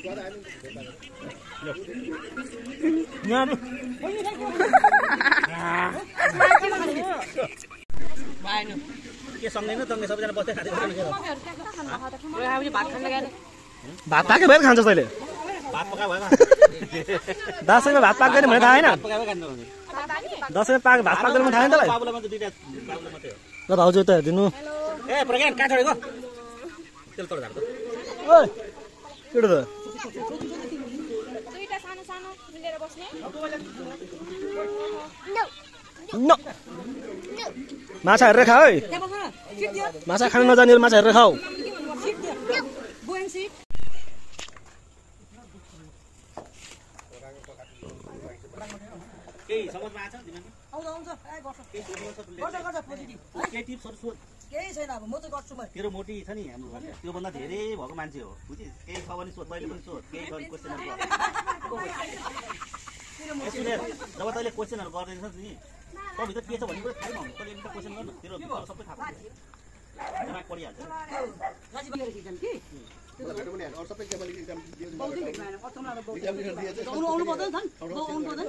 के सँगै तङ्गे सबैजना बस्दै भात पाकै भएर खान्छस् तैँले दसैँमा भात पाक्दैन भने थाहा होइन दसैँमा पाक भात पाक्दैन भने थाहा होइन ल भाउजू त हेरिदिनु ए प्रज्ञान कहाँ छोडेको तेल त दुईटा सानो सानो मिलेर बस्ने। न। माछा हेरेर खा है। माछा खानु नजानेहरू माछा हेरेर खाऊ। केही समझमा आएको छ दिमागमा केही सोध्नु छ तुले? केही टिप्सहरू सोध। केही छैन अब म चाहिँ गर्छु म तेरो मोटी छ नि हाम्रो त्योभन्दा धेरै भएको मान्छे हो। बुझिस्? केही छ भने सोध तैँले पनि सोध। केही छ भने क्वेसनहरू जब तैँले क्वेसनहरू गर्दैछस् नि तँभित्र के छ भन्ने कुरा थाहै नहुनु। तैँले एउटा क्वेसन गर्नु। तेरो सबै थाहा पाउँछ। दिमाग पढिहाल्छ आउनु आउनु पर्दैन नि। आउनु पर्दैन।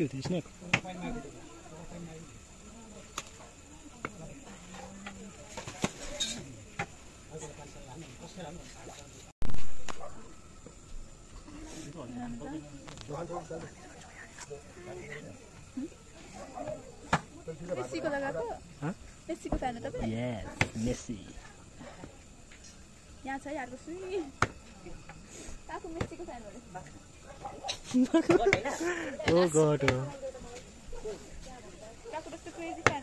डाइन के हो त्यो स्नेक मेस्सीको लगाएको मेस्सीको फ्यान हो तपाईँ यस मेसी यहाँ छ यारको सुई काको मेस्सीको फ्यान हो ओ गड हो काको जस्तो क्रेजी फ्यान